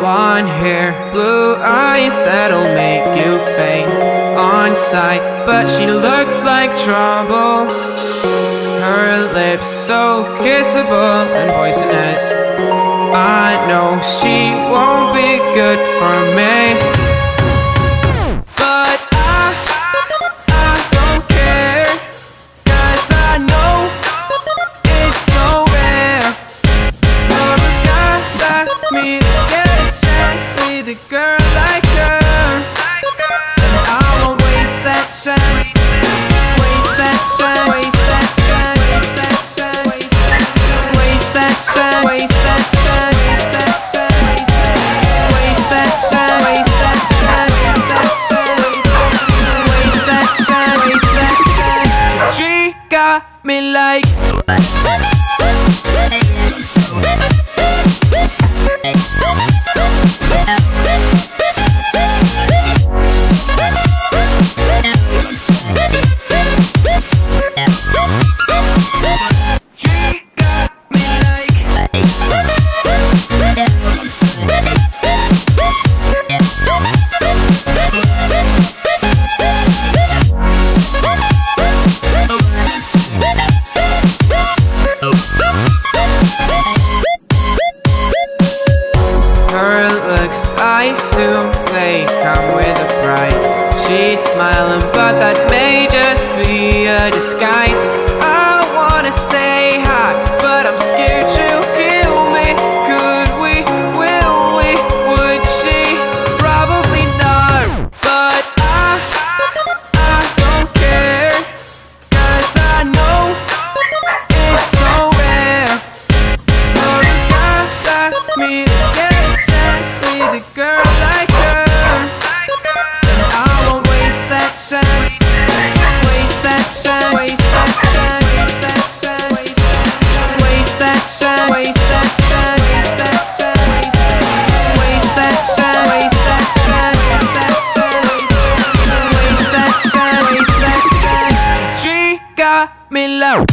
Blonde hair, blue eyes that'll make you faint on sight, but she looks like trouble. Her lips so kissable and poisonous. I know she won't be good for me. But I, I don't care, 'cause I know a girl like her. And I won't waste that chance. Waste that chance. Waste that chance. Waste that chance. Waste that chance. Waste that chance. Waste that chance. Waste that chance. She got me like. Smiling, but that may just be a disguise. me low.